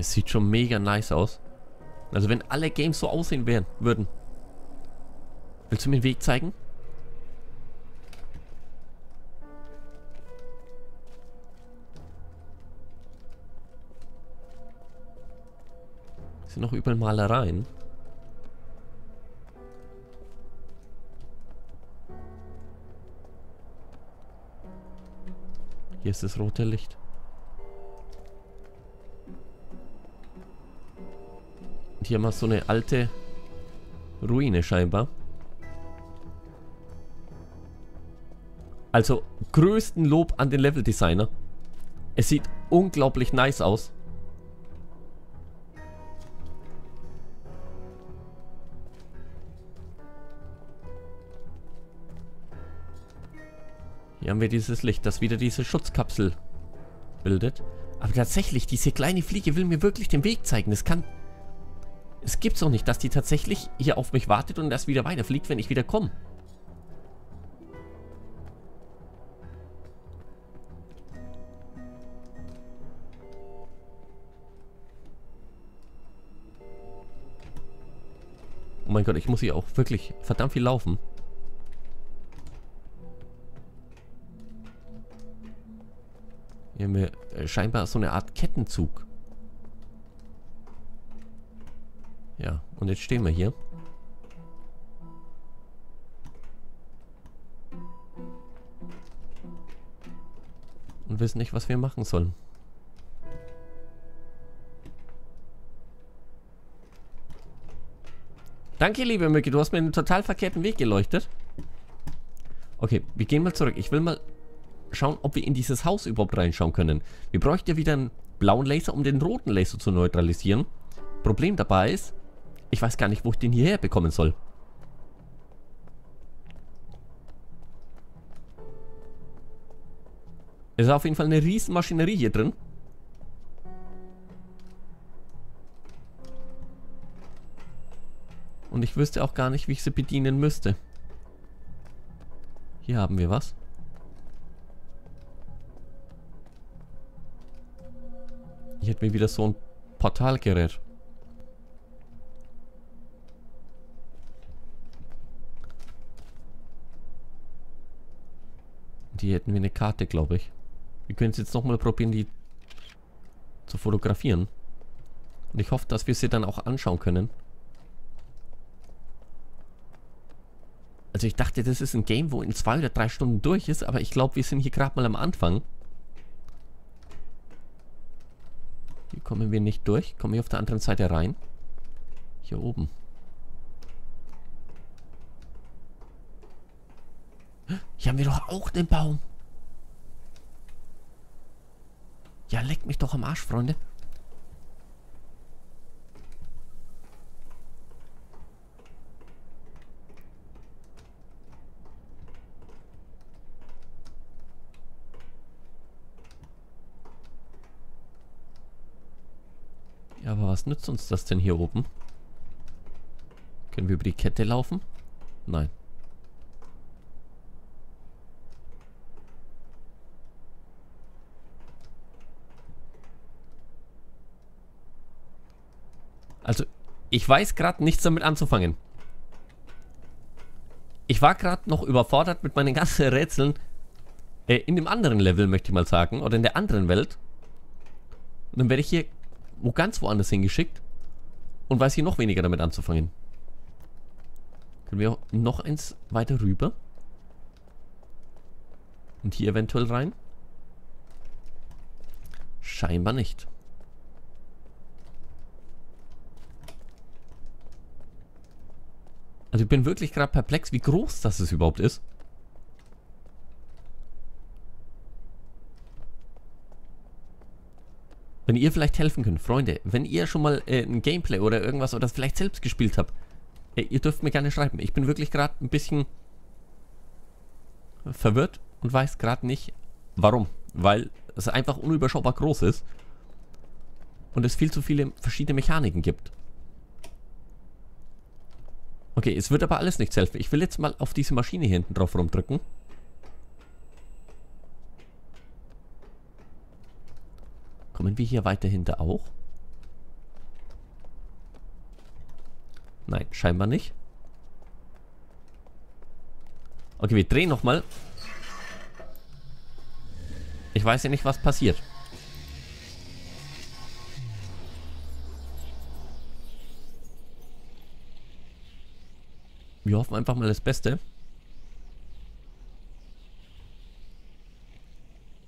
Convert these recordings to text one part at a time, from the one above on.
Es sieht schon mega nice aus. Also wenn alle Games so aussehen wären, würden. Willst du mir den Weg zeigen? Sind noch überall Malereien. Hier ist das rote Licht. Hier wir so eine alte Ruine scheinbar. Also größten Lob an den Leveldesigner. Es sieht unglaublich nice aus. Hier haben wir dieses Licht, das wieder diese Schutzkapsel bildet. Aber tatsächlich, diese kleine Fliege will mir wirklich den Weg zeigen. Es kann... Es gibt's doch nicht, dass die tatsächlich hier auf mich wartet und erst wieder weiterfliegt, wenn ich wieder komme. Oh mein Gott, ich muss hier auch wirklich verdammt viel laufen. Hier haben wir äh, scheinbar so eine Art Kettenzug. Ja, und jetzt stehen wir hier. Und wissen nicht, was wir machen sollen. Danke, liebe Mücke. Du hast mir einen total verkehrten Weg geleuchtet. Okay, wir gehen mal zurück. Ich will mal schauen, ob wir in dieses Haus überhaupt reinschauen können. Wir bräuchten ja wieder einen blauen Laser, um den roten Laser zu neutralisieren. Problem dabei ist, ich weiß gar nicht, wo ich den hierher bekommen soll. Es ist auf jeden Fall eine riesen Maschinerie hier drin. Und ich wüsste auch gar nicht, wie ich sie bedienen müsste. Hier haben wir was. Hier hätten wir wieder so ein Portalgerät. Die hätten wir eine Karte, glaube ich. Wir können es jetzt nochmal probieren, die zu fotografieren. Und ich hoffe, dass wir sie dann auch anschauen können. Also ich dachte, das ist ein Game, wo in zwei oder drei Stunden durch ist, aber ich glaube, wir sind hier gerade mal am Anfang. Hier kommen wir nicht durch. Kommen wir auf der anderen Seite rein? Hier oben. Hier haben wir doch auch den Baum. Ja, leck mich doch am Arsch, Freunde. Ja, aber was nützt uns das denn hier oben? Können wir über die Kette laufen? Nein. Also, ich weiß gerade nichts damit anzufangen. Ich war gerade noch überfordert mit meinen ganzen Rätseln äh, in dem anderen Level, möchte ich mal sagen, oder in der anderen Welt. Und dann werde ich hier wo ganz woanders hingeschickt und weiß hier noch weniger damit anzufangen. Können wir noch eins weiter rüber? Und hier eventuell rein? Scheinbar nicht. Also ich bin wirklich gerade perplex, wie groß das es überhaupt ist. Wenn ihr vielleicht helfen könnt, Freunde, wenn ihr schon mal äh, ein Gameplay oder irgendwas oder vielleicht selbst gespielt habt, äh, ihr dürft mir gerne schreiben. Ich bin wirklich gerade ein bisschen verwirrt und weiß gerade nicht, warum. Weil es einfach unüberschaubar groß ist und es viel zu viele verschiedene Mechaniken gibt. Okay, es wird aber alles nichts helfen. Ich will jetzt mal auf diese Maschine hier hinten drauf rumdrücken. Kommen wir hier weiter hinter auch? Nein, scheinbar nicht. Okay, wir drehen nochmal. Ich weiß ja nicht, was passiert. Wir hoffen einfach mal das Beste.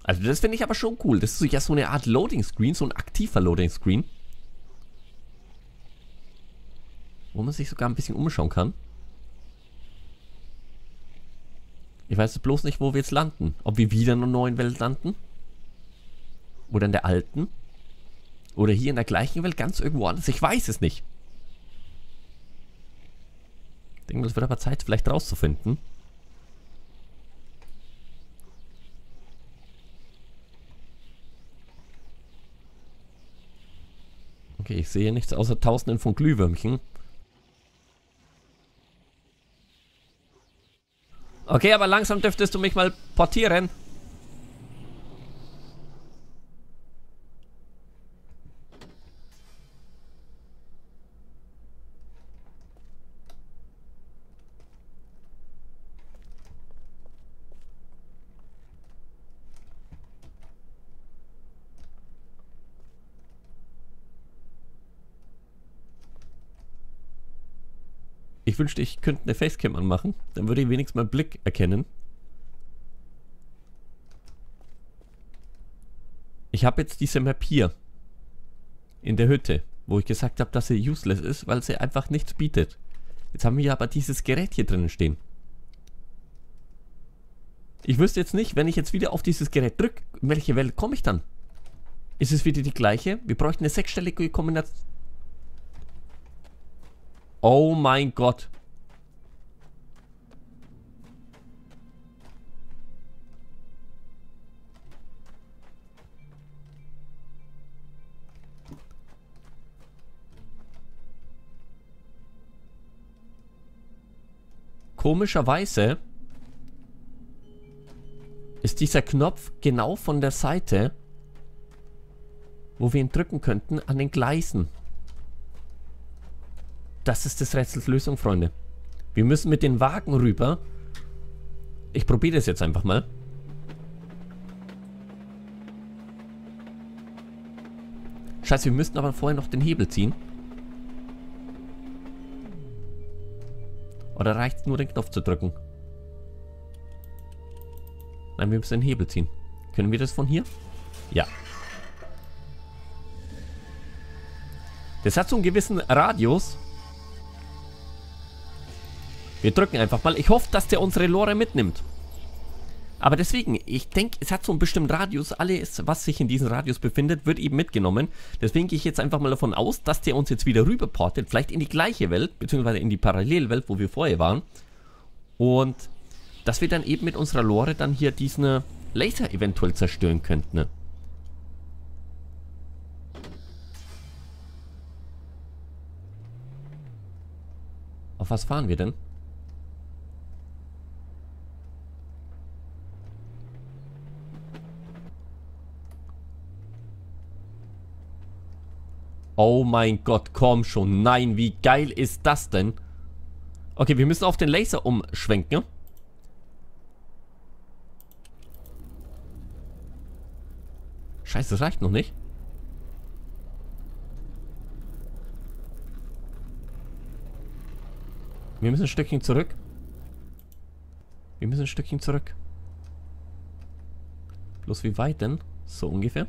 Also das finde ich aber schon cool. Das ist ja so eine Art Loading Screen, so ein aktiver Loading Screen. Wo man sich sogar ein bisschen umschauen kann. Ich weiß bloß nicht, wo wir jetzt landen. Ob wir wieder in einer neuen Welt landen. Oder in der alten. Oder hier in der gleichen Welt ganz irgendwo anders. Ich weiß es nicht. Ich denke, es wird aber Zeit, vielleicht rauszufinden. Okay, ich sehe nichts außer Tausenden von Glühwürmchen. Okay, aber langsam dürftest du mich mal portieren. Ich wünschte, ich könnte eine Facecam anmachen. Dann würde ich wenigstens meinen Blick erkennen. Ich habe jetzt diese Map hier. In der Hütte. Wo ich gesagt habe, dass sie useless ist, weil sie einfach nichts bietet. Jetzt haben wir aber dieses Gerät hier drinnen stehen. Ich wüsste jetzt nicht, wenn ich jetzt wieder auf dieses Gerät drücke, in welche Welt komme ich dann? Ist es wieder die gleiche? Wir bräuchten eine sechsstellige Kombination. Oh mein Gott. Komischerweise ist dieser Knopf genau von der Seite, wo wir ihn drücken könnten, an den Gleisen. Das ist des Rätsels Lösung, Freunde. Wir müssen mit den Wagen rüber. Ich probiere das jetzt einfach mal. Scheiße, wir müssten aber vorher noch den Hebel ziehen. Oder reicht es nur, den Knopf zu drücken? Nein, wir müssen den Hebel ziehen. Können wir das von hier? Ja. Das hat so einen gewissen Radius. Wir drücken einfach mal. Ich hoffe, dass der unsere Lore mitnimmt. Aber deswegen, ich denke, es hat so einen bestimmten Radius. Alles, was sich in diesem Radius befindet, wird eben mitgenommen. Deswegen gehe ich jetzt einfach mal davon aus, dass der uns jetzt wieder rüberportet. Vielleicht in die gleiche Welt, beziehungsweise in die Parallelwelt, wo wir vorher waren. Und dass wir dann eben mit unserer Lore dann hier diesen Laser eventuell zerstören könnten. Ne? Auf was fahren wir denn? Oh mein Gott, komm schon. Nein, wie geil ist das denn? Okay, wir müssen auf den Laser umschwenken. Scheiße, das reicht noch nicht. Wir müssen ein Stückchen zurück. Wir müssen ein Stückchen zurück. Bloß wie weit denn? So ungefähr.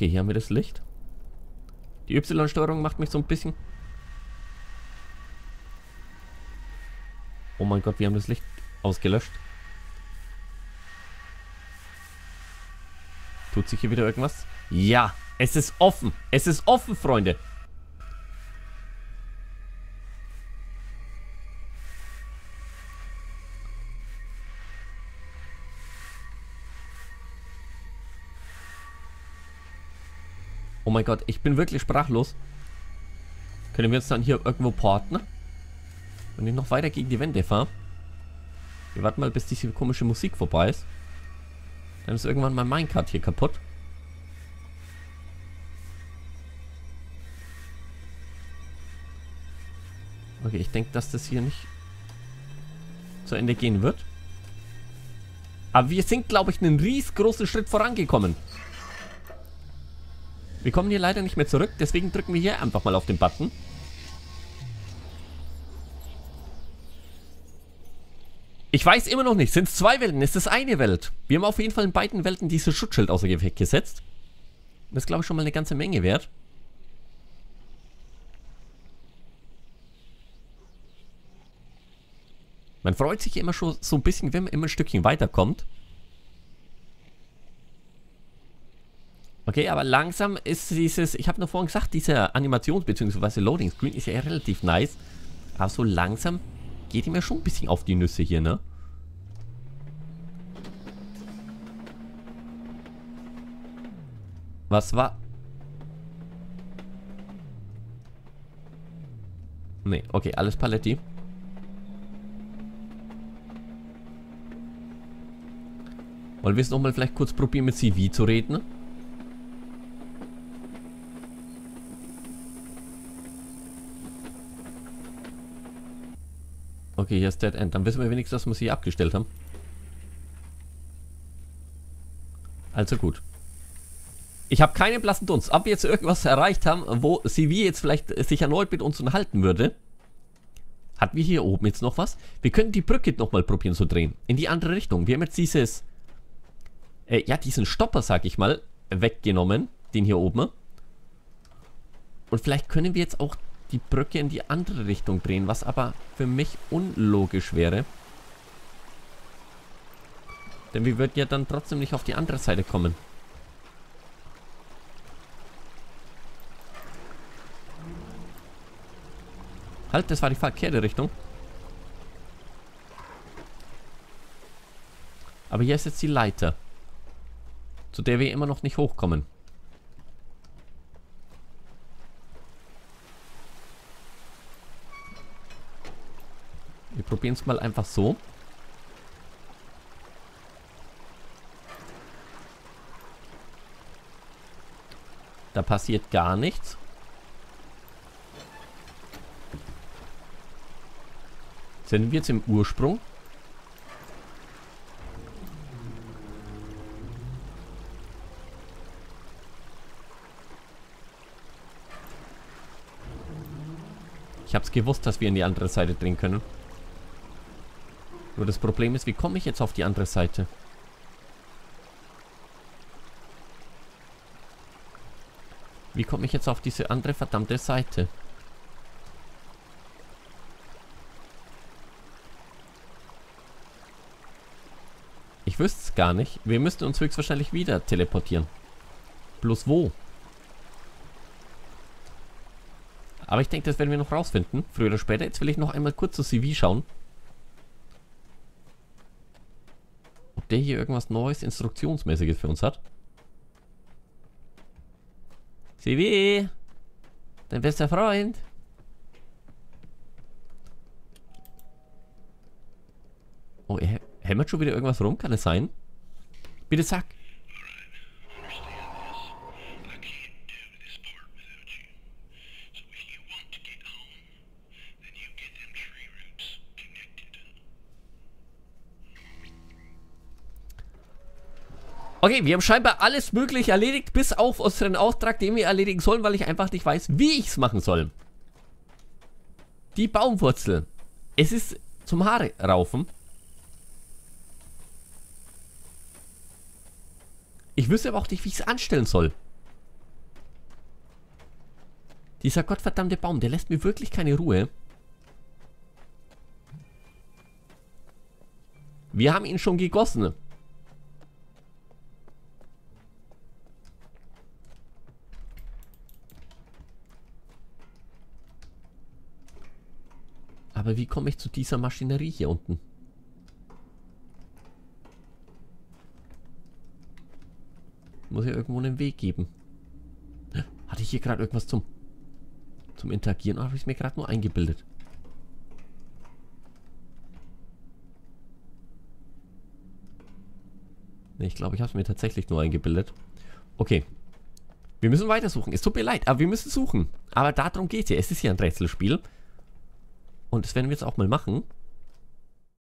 Okay, hier haben wir das Licht. Die Y-Steuerung macht mich so ein bisschen... Oh mein Gott, wir haben das Licht ausgelöscht. Tut sich hier wieder irgendwas? Ja, es ist offen. Es ist offen, Freunde. Oh mein Gott, ich bin wirklich sprachlos. Können wir uns dann hier irgendwo porten? Wenn ich noch weiter gegen die Wände fahre. Wir warten mal, bis diese komische Musik vorbei ist. Dann ist irgendwann mein Minecart hier kaputt. Okay, ich denke, dass das hier nicht zu Ende gehen wird. Aber wir sind, glaube ich, einen riesengroßen Schritt vorangekommen. Wir kommen hier leider nicht mehr zurück, deswegen drücken wir hier einfach mal auf den Button. Ich weiß immer noch nicht, sind es zwei Welten? Ist es eine Welt? Wir haben auf jeden Fall in beiden Welten dieses Schutzschild außer Gefecht gesetzt. Das ist, glaube ich, schon mal eine ganze Menge wert. Man freut sich immer schon so ein bisschen, wenn man immer ein Stückchen weiterkommt. Okay, aber langsam ist dieses, ich habe noch vorhin gesagt, dieser Animations- bzw. Loading Screen ist ja relativ nice. Aber so langsam geht ihm ja schon ein bisschen auf die Nüsse hier, ne? Was war... Nee, okay, alles Paletti. Wollen wir es nochmal vielleicht kurz probieren mit CV zu reden? Okay, hier ist Dead End. Dann wissen wir wenigstens, dass wir sie abgestellt haben. Also gut. Ich habe keinen blassen Dunst. Ob wir jetzt irgendwas erreicht haben, wo CV jetzt vielleicht sich erneut mit uns unterhalten würde. Hatten wir hier oben jetzt noch was? Wir können die Brücke nochmal probieren zu drehen. In die andere Richtung. Wir haben jetzt dieses äh, ja, diesen Stopper, sag ich mal, weggenommen. Den hier oben. Und vielleicht können wir jetzt auch die Brücke in die andere Richtung drehen, was aber für mich unlogisch wäre. Denn wir würden ja dann trotzdem nicht auf die andere Seite kommen. Halt, das war die verkehrte Richtung. Aber hier ist jetzt die Leiter zu der wir immer noch nicht hochkommen. Probieren es mal einfach so. Da passiert gar nichts. Sind wir jetzt im Ursprung? Ich hab's gewusst, dass wir in die andere Seite drehen können. Nur das Problem ist, wie komme ich jetzt auf die andere Seite? Wie komme ich jetzt auf diese andere verdammte Seite? Ich wüsste es gar nicht. Wir müssten uns höchstwahrscheinlich wieder teleportieren. Bloß wo? Aber ich denke, das werden wir noch rausfinden. Früher oder später. Jetzt will ich noch einmal kurz zu CV schauen. Der hier irgendwas Neues, Instruktionsmäßiges für uns hat. CV! Dein bester Freund! Oh, er hämmert schon wieder irgendwas rum? Kann es sein? Bitte sag! Okay, wir haben scheinbar alles möglich erledigt, bis auf unseren Auftrag, den wir erledigen sollen, weil ich einfach nicht weiß, wie ich es machen soll. Die Baumwurzel. Es ist zum Haare raufen. Ich wüsste aber auch nicht, wie ich es anstellen soll. Dieser gottverdammte Baum, der lässt mir wirklich keine Ruhe. Wir haben ihn schon gegossen. Aber wie komme ich zu dieser Maschinerie hier unten? Muss ja irgendwo einen Weg geben. Hatte ich hier gerade irgendwas zum, zum Interagieren? Oder habe ich es mir gerade nur eingebildet? Nee, ich glaube, ich habe es mir tatsächlich nur eingebildet. Okay. Wir müssen weitersuchen. Es tut mir leid, aber wir müssen suchen. Aber darum geht es ja. Es ist ja ein Rätselspiel. Und das werden wir jetzt auch mal machen.